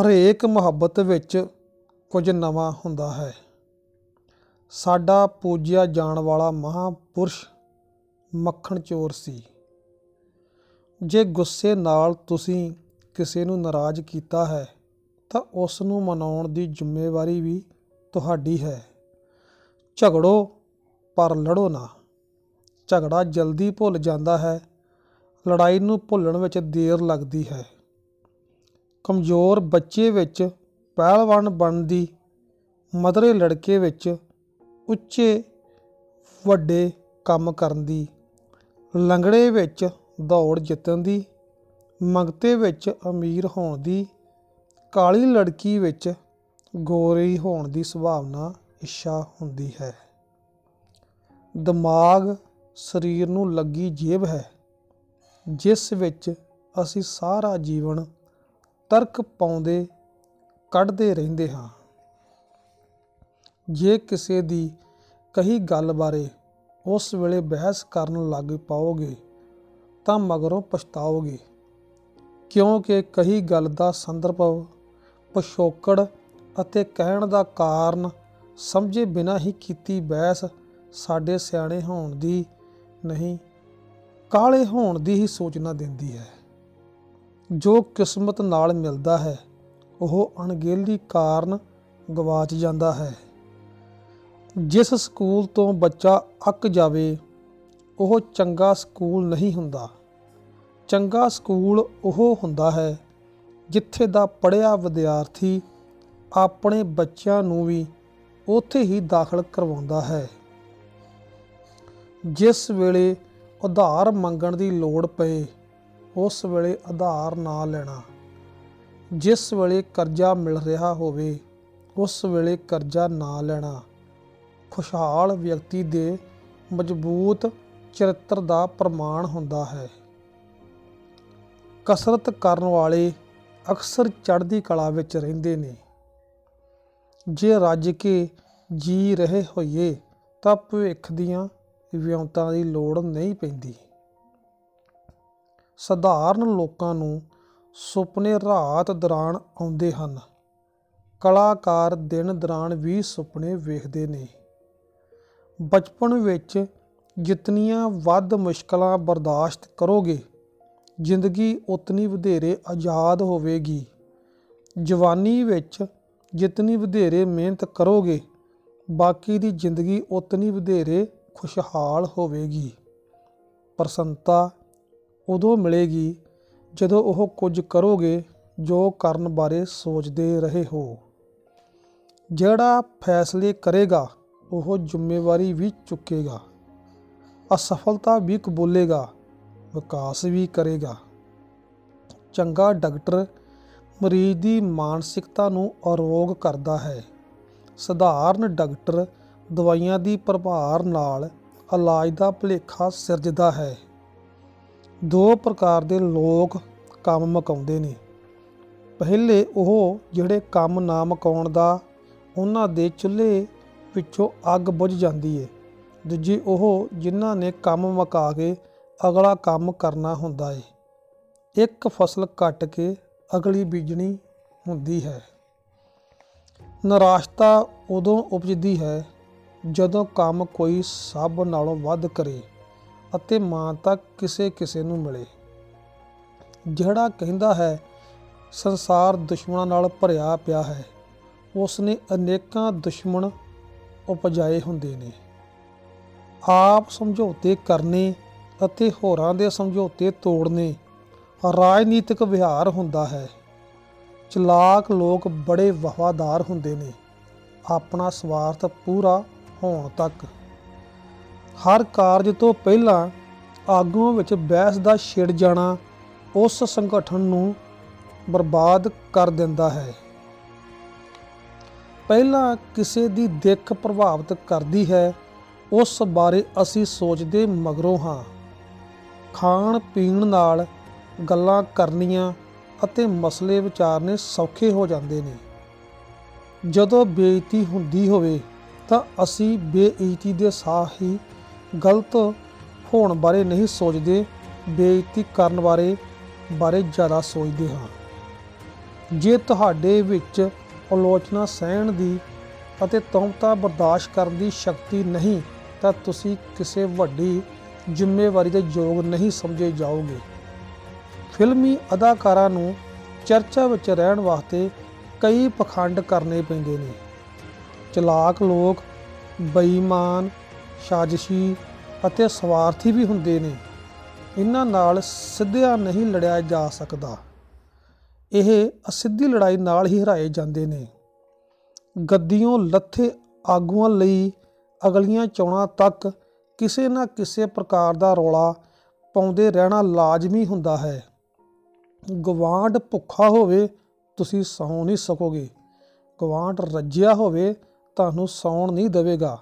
ਹਰੇਕ ਮੁਹੱਬਤ ਵਿੱਚ ਕੁਝ ਨਵਾਂ ਹੁੰਦਾ ਹੈ। ਸਾਡਾ ਪੂਜਿਆ ਜਾਣ ਵਾਲਾ ਮਹਾਂਪੁਰਸ਼ ਮੱਖਣ ਚੋਰ ਸੀ। ਜੇ ਗੁੱਸੇ ਨਾਲ ਤੁਸੀਂ ਕਿਸੇ ਨੂੰ ਨਾਰਾਜ਼ ਕੀਤਾ ਹੈ, ਤਾਂ ਉਸ ਨੂੰ ਮਨਾਉਣ ਦੀ ਜ਼ਿੰਮੇਵਾਰੀ ਵੀ ਤੁਹਾਡੀ ਹੈ। ਝਗੜੋ, ਪਰ ਲੜੋ ਨਾ। ਝਗੜਾ ਜਲਦੀ ਭੁੱਲ ਜਾਂਦਾ ਹੈ। ਲੜਾਈ ਨੂੰ ਭੁੱਲਣ ਵਿੱਚ ਦੇਰ ਲੱਗਦੀ ਹੈ। ਕਮਜ਼ੋਰ ਬੱਚੇ ਵਿੱਚ ਪਹਿਲਵਾਨ ਬਣਦੀ ਮਧਰੇ ਲੜਕੇ ਵਿੱਚ ਉੱਚੇ ਵੱਡੇ ਕੰਮ ਕਰਨ ਦੀ ਲੰਗੜੇ ਵਿੱਚ ਦੌੜ ਜਿੱਤਣ ਦੀ ਮੰਗਤੇ ਵਿੱਚ ਅਮੀਰ ਹੋਣ ਦੀ ਕਾਲੀ ਲੜਕੀ ਵਿੱਚ ਗੋਰੀ ਹੋਣ ਦੀ ਸੰਭਾਵਨਾ ਇੱਛਾ ਹੁੰਦੀ ਹੈ। ਦਿਮਾਗ ਸਰੀਰ ਨੂੰ ਲੱਗੀ ਜੇਬ ਹੈ, ਜਿਸ ਵਿੱਚ ਅਸੀਂ ਸਾਰਾ ਜੀਵਨ ਤਰਕ ਪਾਉਂਦੇ, ਕੱਢਦੇ ਰਹਿੰਦੇ ਹਾਂ। ਜੇ ਕਿਸੇ ਦੀ ਕਹੀ ਗੱਲ ਬਾਰੇ ਉਸ ਵੇਲੇ ਬਹਿਸ ਕਰਨ ਲੱਗ ਪਾਓਗੇ ਤਾਂ ਮਗਰੋਂ ਪਛਤਾਓਗੇ। ਕਿਉਂਕਿ ਕਹੀ ਗੱਲ ਦਾ ਸੰਦਰਭ ਪਿਛੋਕੜ ਅਤੇ ਕਹਿਣ ਦਾ ਕਾਰਨ ਸਮਝੇ ਬਿਨਾਂ ਹੀ ਕੀਤੀ ਬਹਿਸ ਸਾਡੇ ਸਿਆਣੇ ਹੋਣ ਦੀ ਨਹੀਂ, ਕਾਲੇ ਹੋਣ ਦੀ ਹੀ ਸੂਚਨਾ ਦਿੰਦੀ ਹੈ। ਜੋ ਕਿਸਮਤ ਨਾਲ ਮਿਲਦਾ ਹੈ, ਉਹ ਅਣਗਹਿਲੀ ਕਾਰਨ ਗਵਾਚ ਜਾਂਦਾ ਹੈ। ਜਿਸ ਸਕੂਲ ਤੋਂ ਬੱਚਾ ਅੱਕ ਜਾਵੇ, ਉਹ ਚੰਗਾ ਸਕੂਲ ਨਹੀਂ ਹੁੰਦਾ। ਚੰਗਾ ਸਕੂਲ ਉਹ ਹੁੰਦਾ ਹੈ, ਜਿੱਥੇ ਦਾ ਪੜ੍ਹਿਆ ਵਿਦਿਆਰਥੀ ਆਪਣੇ ਬੱਚਿਆਂ ਨੂੰ ਵੀ ਉੱਥੇ ਹੀ ਦਾਖਲ ਕਰਵਾਉਂਦਾ ਹੈ। ਜਿਸ ਵੇਲੇ ਉਧਾਰ ਮੰਗਣ ਦੀ ਲੋੜ ਪਏ ਉਸ ਵੇਲੇ ਆਧਾਰ ਨਾ ਲੈਣਾ। ਜਿਸ ਵੇਲੇ ਕਰਜ਼ਾ ਮਿਲ ਰਿਹਾ ਹੋਵੇ, ਉਸ ਵੇਲੇ ਕਰਜ਼ਾ ਨਾ ਲੈਣਾ। ਖੁਸ਼ਹਾਲ ਵਿਅਕਤੀ ਦੇ ਮਜ਼ਬੂਤ ਚਰਿੱਤਰ ਦਾ ਪ੍ਰਮਾਣ ਹੁੰਦਾ ਹੈ। ਕਸਰਤ ਕਰਨ ਵਾਲੇ ਅਕਸਰ ਚੜ੍ਹਦੀ ਕਲਾ ਵਿੱਚ ਰਹਿੰਦੇ ਨੇ। ਜੇ ਰੱਜ ਕੇ ਜੀ ਰਹੇ ਹੋਈਏ, ਤਾਂ ਭਵਿੱਖ ਦੀਆਂ ਵਿਉਂਤਾਂ ਦੀ ਲੋੜ ਨਹੀਂ ਪੈਂਦੀ। ਸਧਾਰਨ ਲੋਕਾਂ ਨੂੰ ਸੁਪਨੇ ਰਾਤ ਦੌਰਾਨ ਆਉਂਦੇ ਹਨ। ਕਲਾਕਾਰ ਦਿਨ ਦੌਰਾਨ ਵੀ ਸੁਪਨੇ ਵੇਖਦੇ ਨੇ। ਬਚਪਨ ਵਿੱਚ ਜਿਤਨੀਆਂ ਵੱਧ ਮੁਸ਼ਕਲਾਂ ਬਰਦਾਸ਼ਤ ਕਰੋਗੇ, ਜ਼ਿੰਦਗੀ ਉਤਨੀ ਵਧੇਰੇ ਆਜ਼ਾਦ ਹੋਵੇਗੀ। ਜਵਾਨੀ ਵਿੱਚ ਜਿਤਨੀ ਵਧੇਰੇ ਮਿਹਨਤ ਕਰੋਗੇ, ਬਾਕੀ ਦੀ ਜ਼ਿੰਦਗੀ ਉਤਨੀ ਵਧੇਰੇ ਖੁਸ਼ਹਾਲ ਹੋਵੇਗੀ। ਪ੍ਰਸੰਨਤਾ ਉਦੋਂ ਮਿਲੇਗੀ ਜਦੋਂ ਉਹ ਕੁਝ ਕਰੋਗੇ ਜੋ ਕਰਨ ਬਾਰੇ ਸੋਚਦੇ ਰਹੇ ਹੋ। ਜਿਹੜਾ ਫੈਸਲੇ ਕਰੇਗਾ, ਉਹ ਜ਼ਿੰਮੇਵਾਰੀ ਵੀ ਚੁੱਕੇਗਾ। ਅਸਫਲਤਾ ਵੀ ਕਬੂਲੇਗਾ ਵਿਕਾਸ ਵੀ ਕਰੇਗਾ। ਚੰਗਾ ਡਾਕਟਰ ਮਰੀਜ਼ ਦੀ ਮਾਨਸਿਕਤਾ ਨੂੰ ਅਰੋਗ ਕਰਦਾ ਹੈ। ਸਧਾਰਨ ਡਾਕਟਰ ਦਵਾਈਆਂ ਦੀ ਪ੍ਰਭਾਰ ਨਾਲ ਇਲਾਜ ਦਾ ਭੁਲੇਖਾ ਸਿਰਜਦਾ ਹੈ। ਦੋ ਪ੍ਰਕਾਰ ਦੇ ਲੋਕ ਕੰਮ ਮਕਾਉਂਦੇ ਨੇ। ਪਹਿਲੇ ਉਹ ਜਿਹੜੇ ਕੰਮ ਨਾ ਮਕਾਉਣ ਦਾ, ਉਹਨਾਂ ਦੇ ਚੁੱਲ੍ਹੇ ਵਿੱਚੋਂ ਅੱਗ ਬੁਝ ਜਾਂਦੀ ਏ। ਦੂਜੀ ਉਹ ਜਿਨ੍ਹਾਂ ਨੇ ਕੰਮ ਮਕਾ ਕੇ ਅਗਲਾ ਕੰਮ ਕਰਨਾ ਹੁੰਦਾ ਏ। ਇੱਕ ਫਸਲ ਕੱਟ ਕੇ ਅਗਲੀ ਬੀਜਣੀ ਹੁੰਦੀ ਹੈ। ਨਿਰਾਸ਼ਤਾ ਉਦੋਂ ਉਪਜਦੀ ਹੈ ਜਦੋਂ ਕੰਮ ਕੋਈ ਸਭ ਨਾਲੋਂ ਵੱਧ ਕਰੇ। ਅਤੇ ਮਾਂ ਤੱਕ ਕਿਸੇ ਕਿਸੇ ਨੂੰ ਮਿਲੇ। ਜਿਹੜਾ ਕਹਿੰਦਾ ਹੈ, ਸੰਸਾਰ ਦੁਸ਼ਮਣਾਂ ਨਾਲ ਭਰਿਆ ਪਿਆ ਹੈ ਉਸ ਨੇ ਅਨੇਕਾਂ ਦੁਸ਼ਮਣ ਉਪਜਾਏ ਹੁੰਦੇ ਨੇ। ਆਪ ਸਮਝੌਤੇ ਕਰਨੇ ਅਤੇ ਹੋਰਾਂ ਦੇ ਸਮਝੌਤੇ ਤੋੜਨੇ ਰਾਜਨੀਤਿਕ ਵਿਹਾਰ ਹੁੰਦਾ ਹੈ। ਚਲਾਕ ਲੋਕ ਬੜੇ ਵਫਾਦਾਰ ਹੁੰਦੇ ਨੇ। ਆਪਣਾ ਸਵਾਰਥ ਪੂਰਾ ਹੋਣ ਤੱਕ। ਹਰ ਕਾਰਜ ਤੋਂ ਪਹਿਲਾਂ ਆਗੂਆਂ ਵਿੱਚ ਬਹਿਸ ਦਾ ਛਿੜ ਜਾਣਾ ਉਸ ਸੰਗਠਨ ਨੂੰ ਬਰਬਾਦ ਕਰ ਦਿੰਦਾ ਹੈ। ਪਹਿਲਾਂ ਕਿਸੇ ਦੀ ਦਿੱਖ ਪ੍ਰਭਾਵਿਤ ਕਰਦੀ ਹੈ, ਉਸ ਬਾਰੇ ਅਸੀਂ ਸੋਚਦੇ ਮਗਰੋਂ ਹਾਂ। ਖਾਣ ਪੀਣ ਨਾਲ ਗੱਲਾਂ ਕਰਨੀਆਂ ਅਤੇ ਮਸਲੇ ਵਿਚਾਰਨੇ ਸੌਖੇ ਹੋ ਜਾਂਦੇ ਨੇ। ਜਦੋਂ ਬੇਇੱਜ਼ਤੀ ਹੁੰਦੀ ਹੋਵੇ ਤਾਂ ਅਸੀਂ ਬੇਇੱਜ਼ਤੀ ਦੇ ਸਾਹ ਹੀ ਗਲਤ ਹੋਣ ਬਾਰੇ ਨਹੀਂ ਸੋਚਦੇ, ਬੇਇੱਜ਼ਤੀ ਕਰਨ ਬਾਰੇ ਬਾਰੇ ਜ਼ਿਆਦਾ ਸੋਚਦੇ ਹਾਂ। ਜੇ ਤੁਹਾਡੇ ਵਿੱਚ ਆਲੋਚਨਾ ਸਹਿਣ ਦੀ ਅਤੇ ਤੌਮਤਾ ਬਰਦਾਸ਼ਤ ਕਰਨ ਦੀ ਸ਼ਕਤੀ ਨਹੀਂ, ਤਾਂ ਤੁਸੀਂ ਕਿਸੇ ਵੱਡੀ ਜ਼ਿੰਮੇਵਾਰੀ ਦੇ ਯੋਗ ਨਹੀਂ ਸਮਝੇ ਜਾਓਗੇ। ਫਿਲਮੀ ਅਦਾਕਾਰਾਂ ਨੂੰ ਚਰਚਾ ਵਿੱਚ ਰਹਿਣ ਵਾਸਤੇ ਕਈ ਪਖੰਡ ਕਰਨੇ ਪੈਂਦੇ ਨੇ। ਚਲਾਕ ਲੋਕ, ਬੇਈਮਾਨ ਸਾਜ਼ਿਸ਼ੀ ਅਤੇ ਸਵਾਰਥੀ ਵੀ ਹੁੰਦੇ ਨੇ। ਇਹਨਾਂ ਨਾਲ ਸਿੱਧਿਆ ਨਹੀਂ ਲੜਿਆ ਜਾ ਸਕਦਾ। ਇਹ ਅਸਿੱਧੀ ਲੜਾਈ ਨਾਲ ਹੀ ਹਰਾਏ ਜਾਂਦੇ ਨੇ। ਗੱਦੀਆਂ, ਲੱਥੇ, ਆਗੂਆਂ ਲਈ ਅਗਲੀਆਂ ਚੋਣਾਂ ਤੱਕ ਕਿਸੇ ਨਾ ਕਿਸੇ ਪ੍ਰਕਾਰ ਦਾ ਰੌਲਾ ਪਾਉਂਦੇ ਰਹਿਣਾ ਲਾਜ਼ਮੀ ਹੁੰਦਾ ਹੈ। ਗਵਾਂਢ ਭੁੱਖਾ ਹੋਵੇ ਤੁਸੀਂ ਸੌਂ ਨਹੀਂ ਸਕੋਗੇ। ਗਵਾਂਢ ਰੱਜਿਆ ਹੋਵੇ ਤੁਹਾਨੂੰ ਸੌਣ ਨਹੀਂ ਦੇਵੇਗਾ।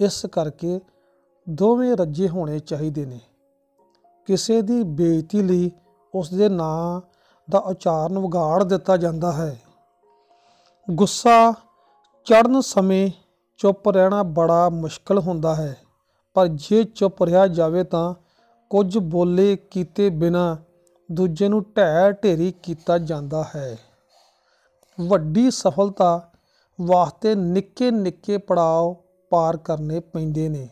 ਇਸ ਕਰਕੇ ਦੋਵੇਂ ਰੱਜੇ ਹੋਣੇ ਚਾਹੀਦੇ ਨੇ। ਕਿਸੇ ਦੀ ਬੇਇੱਜ਼ਤੀ ਲਈ ਉਸ ਦੇ ਨਾਂ ਦਾ ਉਚਾਰਨ ਵਿਗਾੜ ਦਿੱਤਾ ਜਾਂਦਾ ਹੈ। ਗੁੱਸਾ ਚੜਨ ਸਮੇਂ ਚੁੱਪ ਰਹਿਣਾ ਬੜਾ ਮੁਸ਼ਕਲ ਹੁੰਦਾ ਹੈ, ਪਰ ਜੇ ਚੁੱਪ ਰਿਹਾ ਜਾਵੇ ਤਾਂ ਕੁਝ ਬੋਲੇ ਕੀਤੇ ਬਿਨਾ ਦੂਜੇ ਨੂੰ ਢਹਿ ਢੇਰੀ ਕੀਤਾ ਜਾਂਦਾ ਹੈ। ਵੱਡੀ ਸਫਲਤਾ ਵਾਸਤੇ ਨਿੱਕੇ ਨਿੱਕੇ ਪੜਾਅ ਪਾਰ ਕਰਨੇ ਪੈਂਦੇ ਨੇ।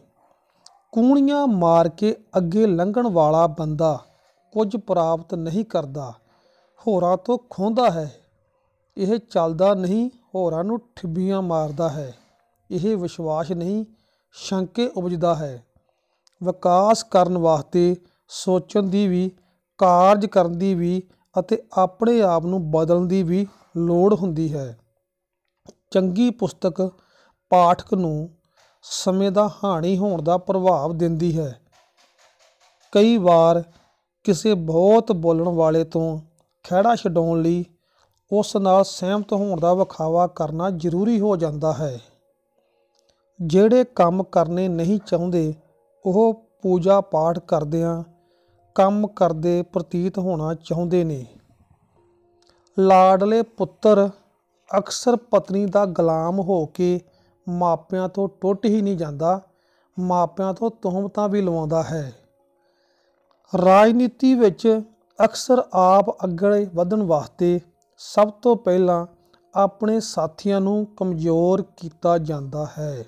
ਕੂਣੀਆਂ ਮਾਰ ਕੇ ਅੱਗੇ ਲੰਘਣ ਵਾਲਾ ਬੰਦਾ ਕੁਝ ਪ੍ਰਾਪਤ ਨਹੀਂ ਕਰਦਾ। ਹੋਰਾਂ ਤੋਂ ਖੋਹਦਾ ਹੈ। ਇਹ ਚੱਲਦਾ ਨਹੀਂ, ਹੋਰਾਂ ਨੂੰ ਠਿੱਬੀਆਂ ਮਾਰਦਾ ਹੈ। ਇਹ ਵਿਸ਼ਵਾਸ ਨਹੀਂ, ਸ਼ੰਕੇ ਉਪਜਦਾ ਹੈ। ਵਿਕਾਸ ਕਰਨ ਵਾਸਤੇ ਸੋਚਣ ਦੀ ਵੀ, ਕਾਰਜ ਕਰਨ ਦੀ ਵੀ ਅਤੇ ਆਪਣੇ ਆਪ ਨੂੰ ਬਦਲਣ ਦੀ ਵੀ ਲੋੜ ਹੁੰਦੀ ਹੈ। ਚੰਗੀ ਪੁਸਤਕ ਪਾਠਕ ਨੂੰ ਸਮੇਂ ਦਾ ਹਾਣੀ ਹੋਣ ਦਾ ਪ੍ਰਭਾਵ ਦਿੰਦੀ ਹੈ। ਕਈ ਵਾਰ ਕਿਸੇ ਬਹੁਤ ਬੋਲਣ ਵਾਲੇ ਤੋਂ ਖਹਿੜਾ ਛਡਾਉਣ ਲਈ ਉਸ ਨਾਲ ਸਹਿਮਤ ਹੋਣ ਦਾ ਵਿਖਾਵਾ ਕਰਨਾ ਜ਼ਰੂਰੀ ਹੋ ਜਾਂਦਾ ਹੈ। ਜਿਹੜੇ ਕੰਮ ਕਰਨੇ ਨਹੀਂ ਚਾਹੁੰਦੇ, ਉਹ ਪੂਜਾ ਪਾਠ ਕਰਦਿਆਂ ਕੰਮ ਕਰਦੇ ਪ੍ਰਤੀਤ ਹੋਣਾ ਚਾਹੁੰਦੇ ਨੇ। ਲਾਡਲੇ ਪੁੱਤਰ ਅਕਸਰ ਪਤਨੀ ਦਾ ਗੁਲਾਮ ਹੋ ਕੇ ਮਾਪਿਆਂ ਤੋਂ ਟੁੱਟ ਹੀ ਨਹੀਂ ਜਾਂਦਾ, ਮਾਪਿਆਂ ਤੋਂ ਤੁਹਮਤਾਂ ਵੀ ਲਵਾਉਂਦਾ ਹੈ। ਰਾਜਨੀਤੀ ਵਿੱਚ ਅਕਸਰ ਆਪ ਅੱਗੇ ਵਧਣ ਵਾਸਤੇ ਸਭ ਤੋਂ ਪਹਿਲਾਂ ਆਪਣੇ ਸਾਥੀਆਂ ਨੂੰ ਕਮਜ਼ੋਰ ਕੀਤਾ ਜਾਂਦਾ ਹੈ।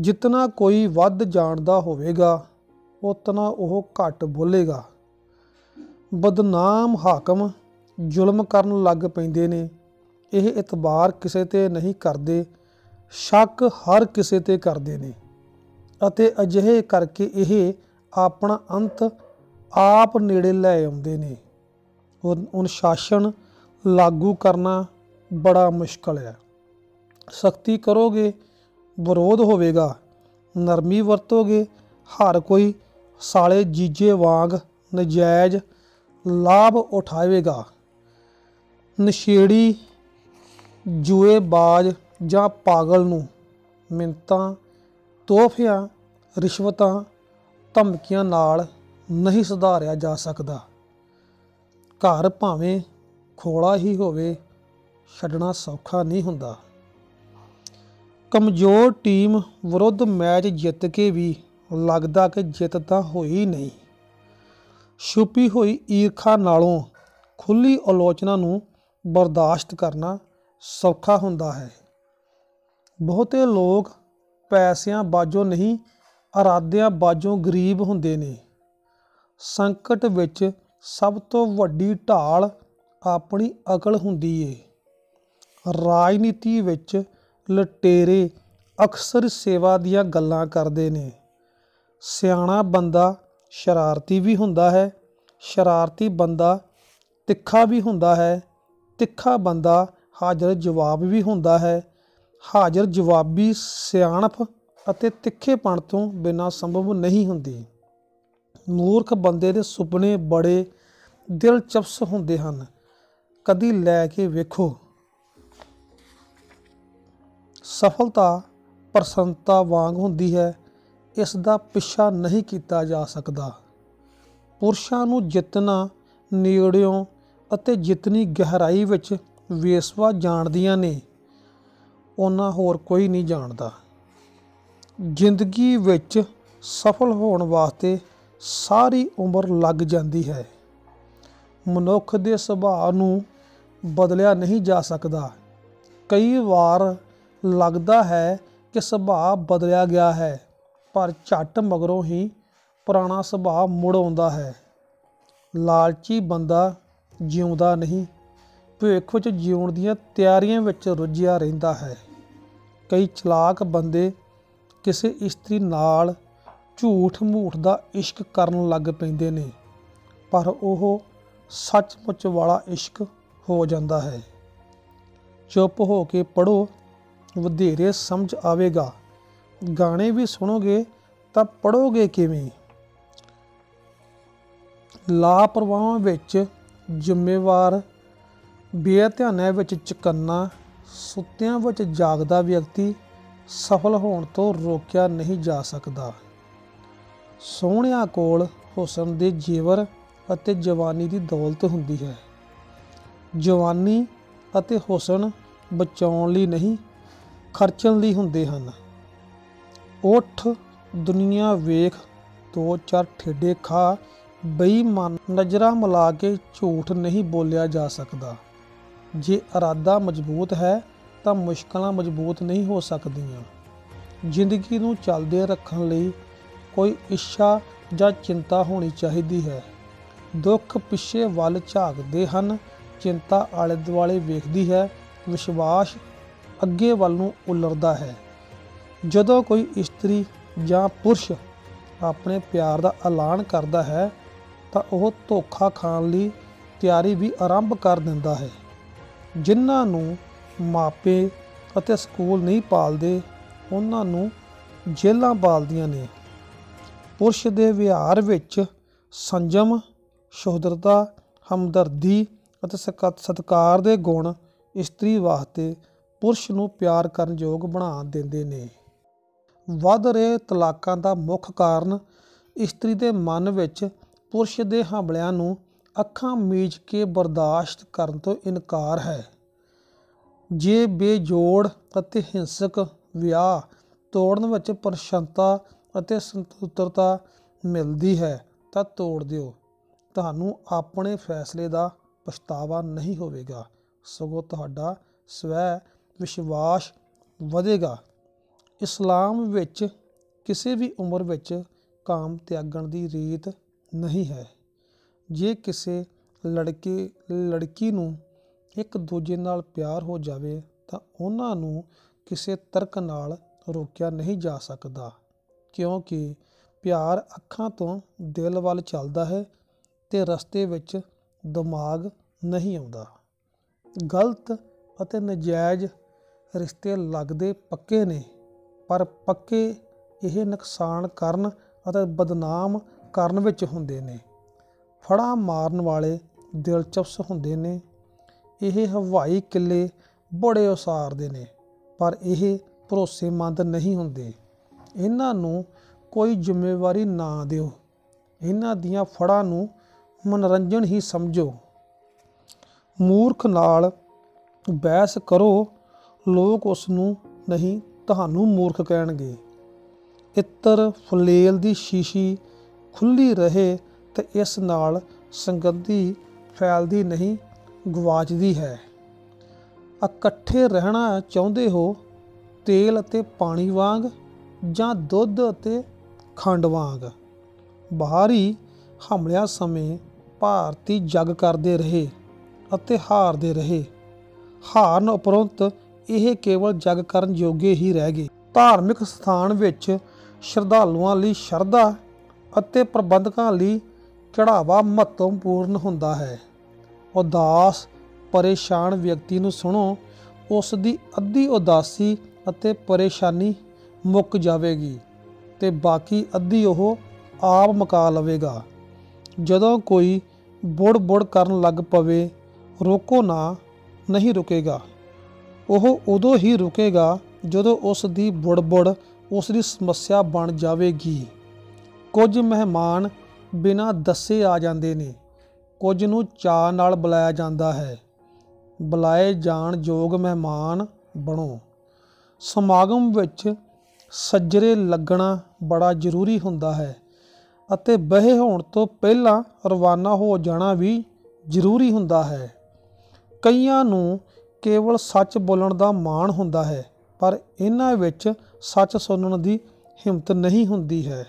ਜਿਤਨਾ ਕੋਈ ਵੱਧ ਜਾਣਦਾ ਹੋਵੇਗਾ, ਉਤਨਾ ਉਹ ਘੱਟ ਬੋਲੇਗਾ। ਬਦਨਾਮ ਹਾਕਮ ਜ਼ੁਲਮ ਕਰਨ ਲੱਗ ਪੈਂਦੇ ਨੇ, ਇਹ ਇਤਬਾਰ ਕਿਸੇ ਤੇ ਨਹੀਂ ਕਰਦੇ ਸ਼ੱਕ ਹਰ ਕਿਸੇ ਤੇ ਕਰਦੇ ਨੇ ਅਤੇ ਅਜਿਹੇ ਕਰਕੇ ਇਹ ਆਪਣਾ ਅੰਤ ਆਪ ਨੇੜੇ ਲੈ ਆਉਂਦੇ ਨੇ। ਅਨੁਸ਼ਾਸਨ ਲਾਗੂ ਕਰਨਾ ਬੜਾ ਮੁਸ਼ਕਲ ਹੈ। ਸਖਤੀ ਕਰੋਗੇ, ਵਿਰੋਧ ਹੋਵੇਗਾ। ਨਰਮੀ ਵਰਤੋਗੇ, ਹਰ ਕੋਈ ਸਾਲੇ ਜੀਜੇ ਵਾਂਗ ਨਜਾਇਜ਼ ਲਾਭ ਉਠਾਵੇਗਾ। ਨਸ਼ੇੜੀ ਜੂਏਬਾਜ਼ ਜਾਂ ਪਾਗਲ ਨੂੰ ਮਿੰਤਾਂ ਤੋਹਫਿਆਂ, ਰਿਸ਼ਵਤਾਂ, ਧਮਕੀਆਂ ਨਾਲ ਨਹੀਂ ਸੁਧਾਰਿਆ ਜਾ ਸਕਦਾ। ਘਰ ਭਾਵੇਂ ਖੋਲਾ ਹੀ ਹੋਵੇ, ਛੱਡਣਾ ਸੌਖਾ ਨਹੀਂ ਹੁੰਦਾ। ਕਮਜ਼ੋਰ ਟੀਮ ਵਿਰੁੱਧ ਮੈਚ ਜਿੱਤ ਕੇ ਵੀ ਲੱਗਦਾ ਕਿ ਜਿੱਤ ਤਾਂ ਹੋਈ ਨਹੀਂ। ਛੁਪੀ ਹੋਈ ਈਰਖਾ ਨਾਲੋਂ ਖੁੱਲੀ ਆਲੋਚਨਾ ਨੂੰ ਬਰਦਾਸ਼ਤ ਕਰਨਾ ਸੌਖਾ ਹੁੰਦਾ ਹੈ। ਬਹੁਤੇ ਲੋਕ ਪੈਸਿਆਂ ਬਾਝੋਂ ਨਹੀਂ ਅਰਾਦਿਆਂ ਬਾਝੋਂ ਗਰੀਬ ਹੁੰਦੇ ਨੇ। ਸੰਕਟ ਵਿੱਚ ਸਭ ਤੋਂ ਵੱਡੀ ਢਾਲ ਆਪਣੀ ਅਕਲ ਹੁੰਦੀ ਏ। ਰਾਜਨੀਤੀ ਵਿੱਚ ਲਟੇਰੇ ਅਕਸਰ ਸੇਵਾ ਦੀਆਂ ਗੱਲਾਂ ਕਰਦੇ ਨੇ। ਸਿਆਣਾ ਬੰਦਾ ਸ਼ਰਾਰਤੀ ਵੀ ਹੁੰਦਾ ਹੈ, ਸ਼ਰਾਰਤੀ ਬੰਦਾ ਤਿੱਖਾ ਵੀ ਹੁੰਦਾ ਹੈ, ਤਿੱਖਾ ਬੰਦਾ ਹਾਜ਼ਰ ਜਵਾਬ ਵੀ ਹੁੰਦਾ ਹੈ। ਹਾਜ਼ਰ ਜਵਾਬੀ ਸਿਆਣਪ ਅਤੇ ਤਿੱਖੇਪਣ ਤੋਂ ਬਿਨਾਂ ਸੰਭਵ ਨਹੀਂ ਹੁੰਦੀ। ਮੂਰਖ ਬੰਦੇ ਦੇ ਸੁਪਨੇ ਬੜੇ ਦਿਲਚਸਪ ਹੁੰਦੇ ਹਨ। ਕਦੀ ਲੈ ਕੇ ਵੇਖੋ। ਸਫਲਤਾ ਪ੍ਰਸੰਨਤਾ ਵਾਂਗ ਹੁੰਦੀ ਹੈ। ਇਸ ਦਾ ਪਿੱਛਾ ਨਹੀਂ ਕੀਤਾ ਜਾ ਸਕਦਾ। ਪੁਰਸ਼ਾਂ ਨੂੰ ਜਿੱਤਣਾ, ਨੇੜਿਓਂ ਅਤੇ ਜਿਤਨੀ ਗਹਿਰਾਈ ਵਿੱਚ ਵੇਸਵਾ ਜਾਣਦੀਆਂ ਨੇ। ਉਹਨਾਂ ਹੋਰ ਕੋਈ ਨਹੀਂ ਜਾਣਦਾ। ਜ਼ਿੰਦਗੀ ਵਿੱਚ ਸਫਲ ਹੋਣ ਵਾਸਤੇ ਸਾਰੀ ਉਮਰ ਲੱਗ ਜਾਂਦੀ ਹੈ। ਮਨੁੱਖ ਦੇ ਸੁਭਾਅ ਨੂੰ ਬਦਲਿਆ ਨਹੀਂ ਜਾ ਸਕਦਾ। ਕਈ ਵਾਰ ਲੱਗਦਾ ਹੈ ਕਿ ਸੁਭਾਅ ਬਦਲਿਆ ਗਿਆ ਹੈ, ਪਰ ਝੱਟ ਮਗਰੋਂ ਹੀ ਪੁਰਾਣਾ ਸੁਭਾਅ ਮੁੜ ਆਉਂਦਾ ਹੈ। ਲਾਲਚੀ ਬੰਦਾ ਜਿਉਂਦਾ ਨਹੀਂ, ਭਵਿੱਖ ਵਿੱਚ ਜਿਉਣ ਦੀਆਂ ਤਿਆਰੀਆਂ ਵਿੱਚ ਰੁੱਝਿਆ ਰਹਿੰਦਾ ਹੈ। ਕਈ ਚਲਾਕ ਬੰਦੇ ਕਿਸੇ ਇਸਤਰੀ ਨਾਲ ਝੂਠ ਮੂਠ ਦਾ ਇਸ਼ਕ ਕਰਨ ਲੱਗ ਪੈਂਦੇ ਨੇ, ਪਰ ਉਹ ਸੱਚਮੁੱਚ ਵਾਲਾ ਇਸ਼ਕ ਹੋ ਜਾਂਦਾ ਹੈ। ਚੁੱਪ ਹੋ ਕੇ ਪੜੋ ਵਧੇਰੇ ਸਮਝ ਆਵੇਗਾ। ਗਾਣੇ ਵੀ ਸੁਣੋਗੇ ਤਾਂ ਪੜੋਗੇ ਕਿਵੇਂ? ਲਾਪਰਵਾਹਾਂ ਵਿੱਚ ਜ਼ਿੰਮੇਵਾਰ ਬੇਧਿਆਨਾਂ ਵਿੱਚ ਚਕੰਨਾ ਸੁੱਤਿਆਂ ਵਿੱਚ ਜਾਗਦਾ ਵਿਅਕਤੀ ਸਫਲ ਹੋਣ ਤੋਂ ਰੋਕਿਆ ਨਹੀਂ ਜਾ ਸਕਦਾ। ਸੋਹਣਿਆਂ ਕੋਲ ਹੁਸਨ ਦੇ ਜੇਵਰ ਅਤੇ ਜਵਾਨੀ ਦੀ ਦੌਲਤ ਹੁੰਦੀ ਹੈ। ਜਵਾਨੀ ਅਤੇ ਹੁਸਨ ਬਚਾਉਣ ਲਈ ਨਹੀਂ, ਖਰਚਣ ਲਈ ਹੁੰਦੇ ਹਨ। ਉੱਠ, ਦੁਨੀਆ ਵੇਖ, ਦੋ ਚਾਰ ਠੇਡੇ ਖਾ, ਬੇਈਮਾਨ ਨਜ਼ਰਾਂ ਮਿਲਾ ਕੇ ਝੂਠ ਨਹੀਂ ਬੋਲਿਆ ਜਾ ਸਕਦਾ। ਜੇ ਇਰਾਦਾ ਮਜ਼ਬੂਤ ਹੈ, ਤਾਂ ਮੁਸ਼ਕਲਾਂ ਮਜ਼ਬੂਤ ਨਹੀਂ ਹੋ ਸਕਦੀਆਂ। ਜ਼ਿੰਦਗੀ ਨੂੰ ਚੱਲਦੇ ਰੱਖਣ ਲਈ ਕੋਈ ਇੱਛਾ ਜਾਂ ਚਿੰਤਾ ਹੋਣੀ ਚਾਹੀਦੀ ਹੈ। ਦੁੱਖ ਪਿੱਛੇ ਵੱਲ ਝਾਕਦੇ ਹਨ, ਚਿੰਤਾ ਆਲੇ ਦੁਆਲੇ ਵੇਖਦੀ ਹੈ, ਵਿਸ਼ਵਾਸ ਅੱਗੇ ਵੱਲ ਨੂੰ ਉਲਰਦਾ ਹੈ। ਜਦੋਂ ਕੋਈ ਇਸਤਰੀ ਜਾਂ ਪੁਰਸ਼ ਆਪਣੇ ਪਿਆਰ ਦਾ ਐਲਾਨ ਕਰਦਾ ਹੈ, ਤਾਂ ਉਹ ਧੋਖਾ ਖਾਣ ਲਈ ਤਿਆਰੀ ਵੀ ਆਰੰਭ ਕਰ ਦਿੰਦਾ ਹੈ। ਜਿਨ੍ਹਾਂ ਨੂੰ ਮਾਪੇ ਅਤੇ ਸਕੂਲ ਨਹੀਂ ਪਾਲਦੇ, ਉਹਨਾਂ ਨੂੰ ਜੇਲ੍ਹਾਂ ਪਾਲਦੀਆਂ ਨੇ। ਪੁਰਸ਼ ਦੇ ਵਿਹਾਰ ਵਿੱਚ ਸੰਜਮ ਸ਼ੁਹਦਰਤਾ ਹਮਦਰਦੀ ਅਤੇ ਸਕਤ ਸਤਕਾਰ ਦੇ ਗੁਣ ਇਸਤਰੀ ਵਾਸਤੇ ਪੁਰਸ਼ ਨੂੰ ਪਿਆਰ ਕਰਨ ਯੋਗ ਬਣਾ ਦਿੰਦੇ ਨੇ। ਵੱਧ ਰਹੇ ਤਲਾਕਾਂ ਦਾ ਮੁੱਖ ਕਾਰਨ ਇਸਤਰੀ ਦੇ ਮਨ ਵਿੱਚ ਪੁਰਸ਼ ਦੇ ਹਮਲਿਆਂ ਨੂੰ ਅੱਖਾਂ ਮੀਚ ਕੇ ਬਰਦਾਸ਼ਤ ਕਰਨ ਤੋਂ ਇਨਕਾਰ ਹੈ। ਜੇ ਬੇਜੋੜ ਅਤੇ ਹਿੰਸਕ ਵਿਆਹ ਤੋੜਨ ਵਿੱਚ ਪ੍ਰਸ਼ੰਸਾ ਅਤੇ ਸੰਤੁਸ਼ਟਤਾ ਮਿਲਦੀ ਹੈ, ਤਾਂ ਤੋੜ ਦਿਓ। ਤੁਹਾਨੂੰ ਆਪਣੇ ਫੈਸਲੇ ਦਾ ਪਛਤਾਵਾ ਨਹੀਂ ਹੋਵੇਗਾ। ਸਗੋਂ ਤੁਹਾਡਾ ਸਵੈ ਵਿਸ਼ਵਾਸ ਵਧੇਗਾ। ਇਸਲਾਮ ਵਿੱਚ ਕਿਸੇ ਵੀ ਉਮਰ ਵਿੱਚ ਕਾਮ ਤਿਆਗਣ ਦੀ ਰੀਤ ਨਹੀਂ ਹੈ। ਜੇ ਕਿਸੇ ਲੜਕੇ, ਲੜਕੀ ਨੂੰ ਇੱਕ ਦੂਜੇ ਨਾਲ ਪਿਆਰ ਹੋ ਜਾਵੇ, ਤਾਂ ਉਹਨਾਂ ਨੂੰ ਕਿਸੇ ਤਰਕ ਨਾਲ ਰੋਕਿਆ ਨਹੀਂ ਜਾ ਸਕਦਾ। ਕਿਉਂਕਿ ਪਿਆਰ ਅੱਖਾਂ ਤੋਂ ਦਿਲ ਵੱਲ ਚੱਲਦਾ ਹੈ ਤੇ ਰਸਤੇ ਵਿੱਚ ਦਿਮਾਗ ਨਹੀਂ ਆਉਂਦਾ। ਗਲਤ ਅਤੇ ਨਜਾਇਜ਼ ਰਿਸ਼ਤੇ ਲੱਗਦੇ ਪੱਕੇ ਨੇ, ਪਰ ਪੱਕੇ ਇਹ ਨੁਕਸਾਨ ਕਰਨ ਅਤੇ ਬਦਨਾਮ ਕਰਨ ਵਿੱਚ ਹੁੰਦੇ ਨੇ। ਫੜਾ ਮਾਰਨ ਵਾਲੇ ਦਿਲਚਸਪ ਹੁੰਦੇ ਨੇ। ਇਹ ਹਵਾਈ ਕਿੱਲੇ ਬੜੇ ਉਸਾਰਦੇ ਨੇ, ਪਰ ਇਹ ਭਰੋਸੇਮੰਦ ਨਹੀਂ ਹੁੰਦੇ। ਇਹਨਾਂ ਨੂੰ ਕੋਈ ਜ਼ਿੰਮੇਵਾਰੀ ਨਾ ਦਿਓ। ਇਹਨਾਂ ਦੀਆਂ ਫੜਾਂ ਨੂੰ ਮਨੋਰੰਜਨ ਹੀ ਸਮਝੋ। ਮੂਰਖ ਨਾਲ ਬਹਿਸ ਕਰੋ, ਲੋਕ ਉਸ ਨੂੰ ਨਹੀਂ ਤੁਹਾਨੂੰ ਮੂਰਖ ਕਹਿਣਗੇ। ਇੱਤਰ ਫਲੇਲ ਦੀ ਸ਼ੀਸ਼ੀ ਖੁੱਲੀ ਰਹੇ ਤੇ ਇਸ ਨਾਲ ਸੰਗਤੀ ਫੈਲਦੀ ਨਹੀਂ, ਗਵਾਚਦੀ ਹੈ। ਇਕੱਠੇ ਰਹਿਣਾ ਚਾਹੁੰਦੇ ਹੋ ਤੇਲ ਅਤੇ ਪਾਣੀ ਵਾਂਗ ਜਾਂ ਦੁੱਧ ਅਤੇ ਖੰਡ ਵਾਂਗ? ਬਾਹਰੀ ਹਮਲਿਆਂ ਸਮੇਂ ਭਾਰਤੀ ਜਗ ਕਰਦੇ ਰਹੇ ਅਤੇ ਹਾਰਦੇ ਰਹੇ। ਹਾਰਨ ਉਪਰੰਤ ਇਹ ਕੇਵਲ ਜਗ ਕਰਨ ਯੋਗੇ ਹੀ ਰਹਿ ਗਏ। ਧਾਰਮਿਕ ਸਥਾਨ ਵਿੱਚ ਸ਼ਰਧਾਲੂਆਂ ਲਈ ਸ਼ਰਧਾ ਅਤੇ ਪ੍ਰਬੰਧਕਾਂ ਲਈ ਚੜਾਵਾ ਮਹੱਤਵਪੂਰਨ ਹੁੰਦਾ ਹੈ। ਉਦਾਸ, ਪਰੇਸ਼ਾਨ ਵਿਅਕਤੀ ਨੂੰ ਸੁਣੋ ਉਸ ਦੀ ਅੱਧੀ ਉਦਾਸੀ ਅਤੇ ਪਰੇਸ਼ਾਨੀ ਮੁੱਕ ਜਾਵੇਗੀ ਤੇ ਬਾਕੀ ਅੱਧੀ ਉਹ ਆਪ ਮੁਕਾ ਲਵੇਗਾ। ਜਦੋਂ ਕੋਈ ਬੁੜ ਬੁੜ ਕਰਨ ਲੱਗ ਪਵੇ, ਰੋਕੋ ਨਾ, ਨਹੀਂ ਰੁਕੇਗਾ। ਉਹ ਉਦੋਂ ਹੀ ਰੁਕੇਗਾ ਜਦੋਂ ਉਸ ਦੀ ਬੁੜ ਉਸ ਦੀ ਸਮੱਸਿਆ ਬਣ ਜਾਵੇਗੀ। ਕੁਝ ਮਹਿਮਾਨ ਬਿਨਾਂ ਦੱਸੇ ਆ ਜਾਂਦੇ ਨੇ। ਕੁਝ ਨੂੰ ਚਾਅ ਨਾਲ ਬੁਲਾਇਆ ਜਾਂਦਾ ਹੈ। ਬੁਲਾਏ ਜਾਣ ਯੋਗ ਮਹਿਮਾਨ ਬਣੋ। ਸਮਾਗਮ ਵਿੱਚ ਸੱਜਰੇ ਲੱਗਣਾ ਬੜਾ ਜ਼ਰੂਰੀ ਹੁੰਦਾ ਹੈ ਅਤੇ ਬਹਿ ਹੋਣ ਤੋਂ ਪਹਿਲਾਂ ਰਵਾਨਾ ਹੋ ਜਾਣਾ ਵੀ ਜ਼ਰੂਰੀ ਹੁੰਦਾ ਹੈ। ਕਈਆਂ ਨੂੰ ਕੇਵਲ ਸੱਚ ਬੋਲਣ ਦਾ ਮਾਣ ਹੁੰਦਾ ਹੈ, ਪਰ ਇਹਨਾਂ ਵਿੱਚ ਸੱਚ ਸੁਣਨ ਦੀ ਹਿੰਮਤ ਨਹੀਂ ਹੁੰਦੀ ਹੈ।